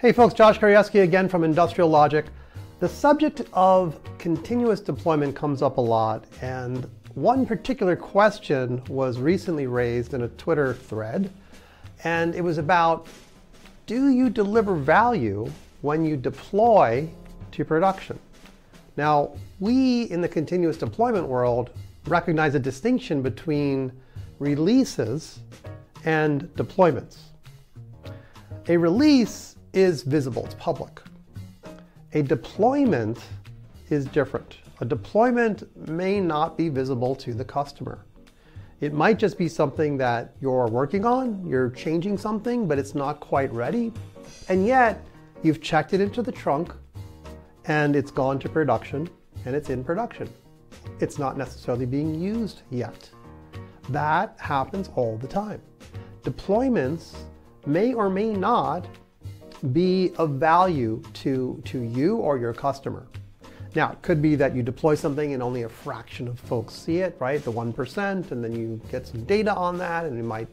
Hey folks, Josh Kerievsky again from Industrial Logic. The subject of continuous deployment comes up a lot, and one particular question was recently raised in a Twitter thread, and it was about do you deliver value when you deploy to production? Now, we in the continuous deployment world recognize a distinction between releases and deployments. A release is visible, it's public. A deployment is different. A deployment may not be visible to the customer. It might just be something that you're working on, you're changing something, but it's not quite ready. And yet, you've checked it into the trunk and it's gone to production and it's in production. It's not necessarily being used yet. That happens all the time. Deployments may or may not be of value to, to you or your customer. Now, it could be that you deploy something and only a fraction of folks see it, right? The 1%, and then you get some data on that, and you might,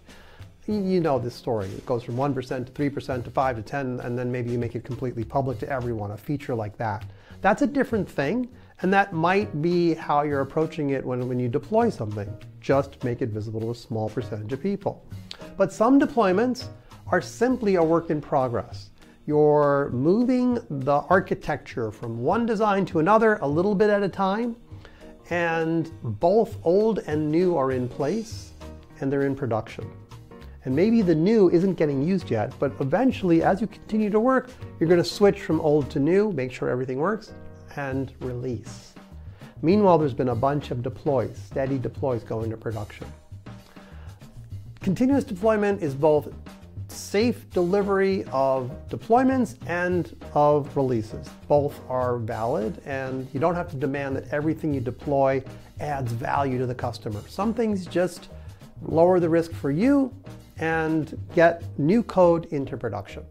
you know this story. It goes from 1% to 3% to 5 to 10, and then maybe you make it completely public to everyone, a feature like that. That's a different thing, and that might be how you're approaching it when, when you deploy something. Just make it visible to a small percentage of people. But some deployments are simply a work in progress. You're moving the architecture from one design to another a little bit at a time, and both old and new are in place, and they're in production. And maybe the new isn't getting used yet, but eventually, as you continue to work, you're going to switch from old to new, make sure everything works, and release. Meanwhile, there's been a bunch of deploys, steady deploys going to production. Continuous deployment is both safe delivery of deployments and of releases. Both are valid and you don't have to demand that everything you deploy adds value to the customer. Some things just lower the risk for you and get new code into production.